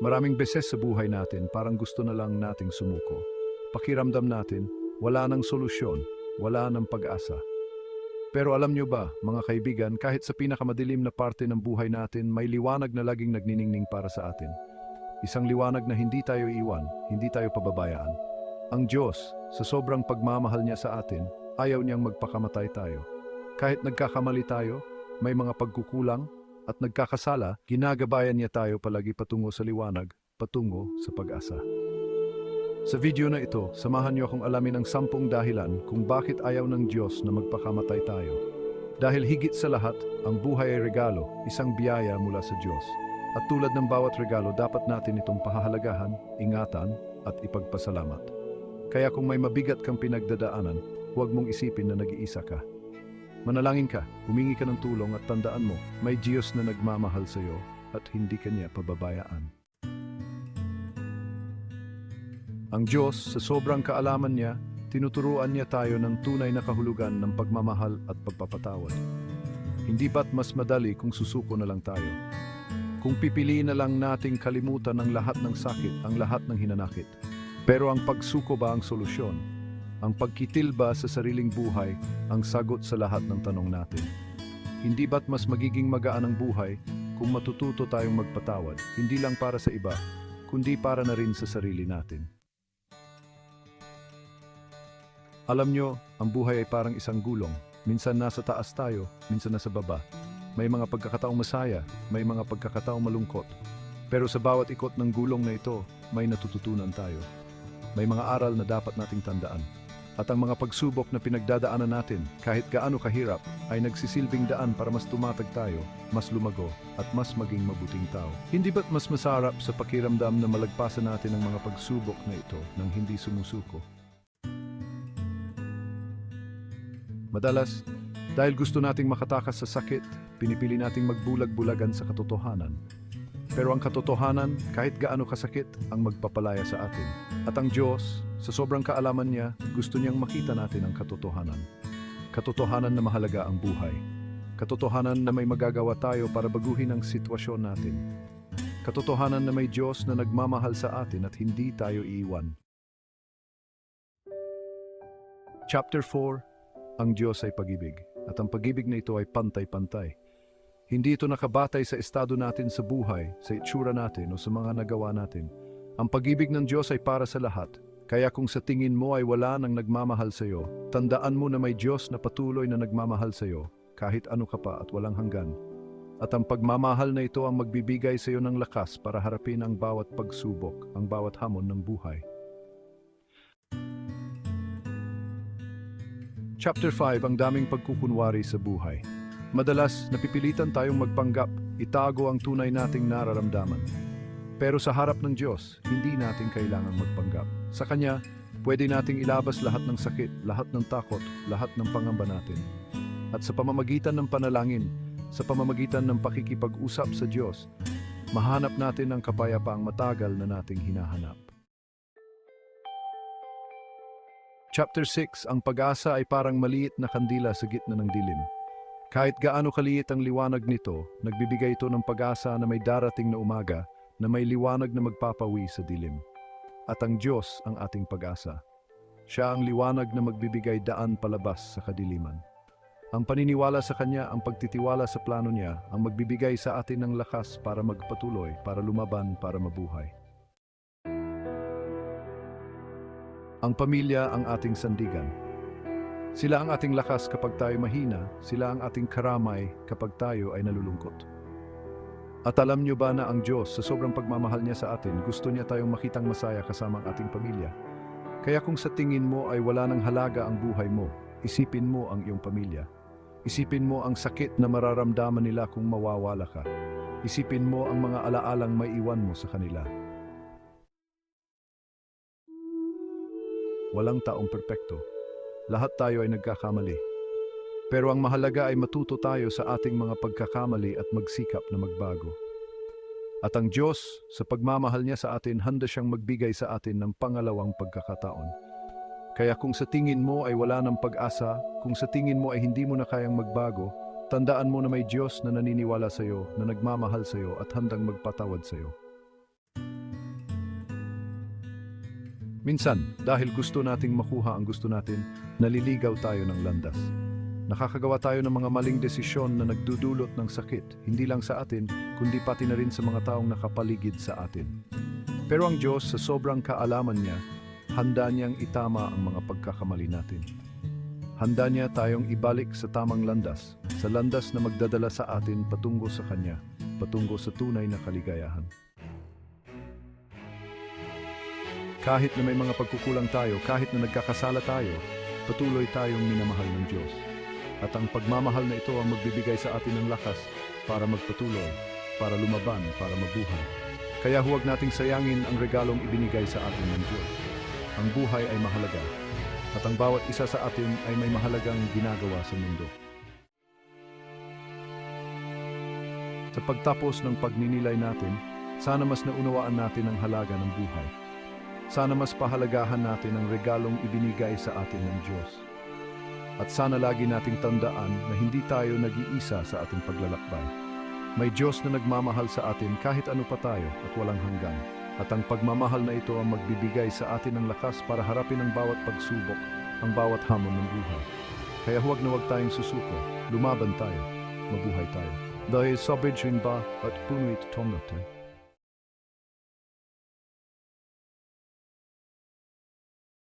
Maraming beses sa buhay natin parang gusto na lang nating sumuko. Pakiramdam natin, wala nang solusyon, wala nang pag-asa. Pero alam nyo ba, mga kaibigan, kahit sa pinakamadilim na parte ng buhay natin, may liwanag na laging nagniningning para sa atin. Isang liwanag na hindi tayo iwan, hindi tayo pababayaan. Ang Diyos, sa sobrang pagmamahal niya sa atin, ayaw niyang magpakamatay tayo. Kahit nagkakamali tayo, may mga pagkukulang, at nagkakasala, ginagabayan niya tayo palagi patungo sa liwanag, patungo sa pag-asa. Sa video na ito, samahan niyo akong alamin ang sampung dahilan kung bakit ayaw ng Diyos na magpakamatay tayo. Dahil higit sa lahat, ang buhay ay regalo, isang biyaya mula sa Diyos. At tulad ng bawat regalo, dapat natin itong pahahalagahan, ingatan, at ipagpasalamat. Kaya kung may mabigat kang pinagdadaanan, huwag mong isipin na nag-iisa ka. Manalangin ka, humingi ka ng tulong at tandaan mo, may Diyos na nagmamahal sa iyo at hindi kanya pababayaan. Ang Diyos, sa sobrang kaalaman niya, tinuturuan niya tayo ng tunay na kahulugan ng pagmamahal at pagpapatawad. Hindi ba't mas madali kung susuko na lang tayo? Kung pipiliin na lang nating kalimutan ang lahat ng sakit, ang lahat ng hinanakit. Pero ang pagsuko ba ang solusyon? Ang pagkitil ba sa sariling buhay ang sagot sa lahat ng tanong natin? Hindi ba't mas magiging magaan ang buhay kung matututo tayong magpatawad, hindi lang para sa iba, kundi para na rin sa sarili natin? Alam nyo, ang buhay ay parang isang gulong. Minsan nasa taas tayo, minsan nasa baba. May mga pagkakataong masaya, may mga pagkakataong malungkot. Pero sa bawat ikot ng gulong na ito, may natututunan tayo. May mga aral na dapat nating tandaan. At ang mga pagsubok na pinagdadaanan natin, kahit gaano kahirap, ay nagsisilbing daan para mas tumatag tayo, mas lumago, at mas maging mabuting tao. Hindi ba't mas masarap sa pakiramdam na malagpasan natin ang mga pagsubok na ito nang hindi sumusuko? Madalas, dahil gusto nating makatakas sa sakit, pinipili nating magbulag-bulagan sa katotohanan. Pero ang katotohanan, kahit gaano kasakit, ang magpapalaya sa atin. At ang Diyos, sa sobrang kaalaman niya, gusto niyang makita natin ang katotohanan. Katotohanan na mahalaga ang buhay. Katotohanan na may magagawa tayo para baguhin ang sitwasyon natin. Katotohanan na may Diyos na nagmamahal sa atin at hindi tayo iiwan. Chapter 4 Ang Diyos ay pag-ibig, at ang pag-ibig na ito ay pantay-pantay. Hindi ito nakabatay sa estado natin sa buhay, sa itsura natin o sa mga nagawa natin. Ang pag-ibig ng Diyos ay para sa lahat. Kaya kung sa tingin mo ay wala nang nagmamahal sa iyo, tandaan mo na may Diyos na patuloy na nagmamahal sa iyo, kahit ano ka pa at walang hanggan. At ang pagmamahal na ito ang magbibigay sa iyo ng lakas para harapin ang bawat pagsubok, ang bawat hamon ng buhay. Chapter 5 Ang daming pagkukunwari sa buhay. Madalas, napipilitan tayong magpanggap, itago ang tunay nating nararamdaman. Pero sa harap ng Diyos, hindi natin kailangang magpanggap. Sa Kanya, pwede nating ilabas lahat ng sakit, lahat ng takot, lahat ng pangamba natin. At sa pamamagitan ng panalangin, sa pamamagitan ng pakikipag-usap sa Diyos, mahanap natin ang kapayapaang matagal na nating hinahanap. Chapter 6 Ang pag-asa ay parang maliit na kandila sa gitna ng dilim. Kahit gaano kaliit ang liwanag nito, nagbibigay ito ng pag-asa na may darating na umaga na may liwanag na magpapawi sa dilim. At ang Diyos ang ating pag-asa. Siya ang liwanag na magbibigay daan palabas sa kadiliman. Ang paniniwala sa Kanya, ang pagtitiwala sa plano Niya, ang magbibigay sa atin ng lakas para magpatuloy, para lumaban, para mabuhay. Ang pamilya ang ating sandigan. Sila ang ating lakas kapag tayo mahina, sila ang ating karamay kapag tayo ay nalulungkot. At alam niyo ba na ang Diyos sa sobrang pagmamahal niya sa atin, gusto niya tayong makitang masaya kasama ang ating pamilya. Kaya kung sa tingin mo ay wala ng halaga ang buhay mo, isipin mo ang iyong pamilya. Isipin mo ang sakit na mararamdaman nila kung mawawala ka. Isipin mo ang mga alaalang may iwan mo sa kanila. Walang taong perpekto. Lahat tayo ay nagkakamali. Pero ang mahalaga ay matuto tayo sa ating mga pagkakamali at magsikap na magbago. At ang Diyos, sa pagmamahal niya sa atin, handa siyang magbigay sa atin ng pangalawang pagkakataon. Kaya kung sa tingin mo ay wala ng pag-asa, kung sa tingin mo ay hindi mo na kayang magbago, tandaan mo na may Diyos na naniniwala sa iyo, na nagmamahal sa iyo at handang magpatawad sa iyo. Minsan, dahil gusto nating makuha ang gusto natin, naliligaw tayo ng landas. Nakakagawa tayo ng mga maling desisyon na nagdudulot ng sakit, hindi lang sa atin, kundi pati na rin sa mga taong nakapaligid sa atin. Pero ang Diyos, sa sobrang kaalaman niya, handa niyang itama ang mga pagkakamali natin. Handa niya tayong ibalik sa tamang landas, sa landas na magdadala sa atin patungo sa Kanya, patungo sa tunay na kaligayahan. Kahit na may mga pagkukulang tayo, kahit na nagkakasala tayo, patuloy tayong minamahal ng Diyos. At ang pagmamahal na ito ang magbibigay sa atin ng lakas para magpatuloy, para lumaban, para mabuhay. Kaya huwag nating sayangin ang regalong ibinigay sa atin ng Diyos. Ang buhay ay mahalaga, at ang bawat isa sa atin ay may mahalagang ginagawa sa mundo. Sa pagtapos ng pagninilay natin, sana mas naunawaan natin ang halaga ng buhay. Sana mas pahalagahan natin ang regalong ibinigay sa atin ng Diyos. At sana lagi nating tandaan na hindi tayo nag-iisa sa ating paglalakbay. May Diyos na nagmamahal sa atin kahit ano pa tayo at walang hanggan. At ang pagmamahal na ito ang magbibigay sa atin ng lakas para harapin ang bawat pagsubok, ang bawat hamon ng buhay. Kaya huwag na huwag tayong susuko, lumaban tayo, mabuhay tayo. Dahil sa ba at puno ito natin.